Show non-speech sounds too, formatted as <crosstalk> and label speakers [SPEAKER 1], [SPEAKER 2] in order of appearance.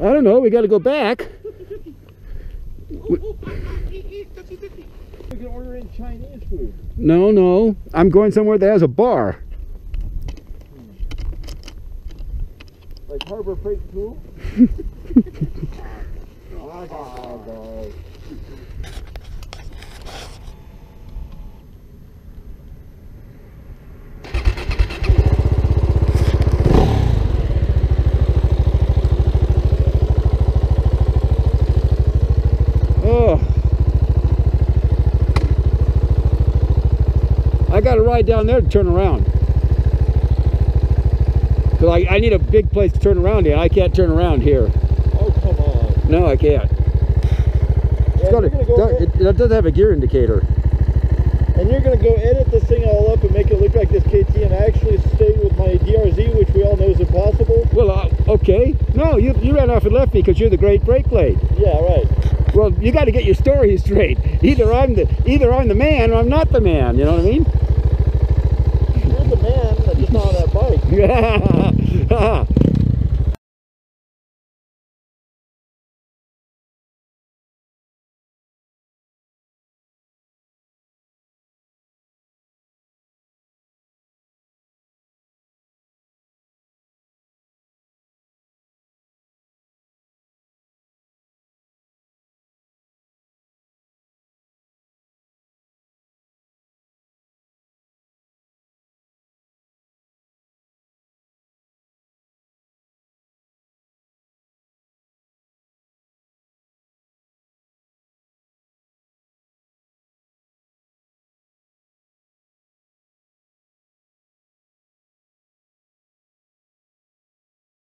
[SPEAKER 1] I don't know. We got to go back.
[SPEAKER 2] We can order in Chinese food.
[SPEAKER 1] No, no. I'm going somewhere that has a bar.
[SPEAKER 2] Like Harbor Freight Pool? <laughs> oh,
[SPEAKER 1] Oh. I got to ride down there to turn around. Cause I, I need a big place to turn around in. I can't turn around here.
[SPEAKER 2] Oh, come on.
[SPEAKER 1] No, I can't. It's
[SPEAKER 2] Yeah,
[SPEAKER 1] got a,
[SPEAKER 2] go
[SPEAKER 1] it,
[SPEAKER 2] ed-
[SPEAKER 1] it doesn't have a gear indicator.
[SPEAKER 2] and you're going to go edit this thing all up and make it look like this KT and actually stay with my DRZ, which we all know is impossible?
[SPEAKER 1] Well, uh, okay. No, you, you ran off and left me because you're the great Brakelate.
[SPEAKER 2] Yeah, right.
[SPEAKER 1] Well, you got to get your story straight. Either I'm the either I'm the man or I'm not the man. You know what I mean?
[SPEAKER 2] You're the man that's just not on that bike. <laughs>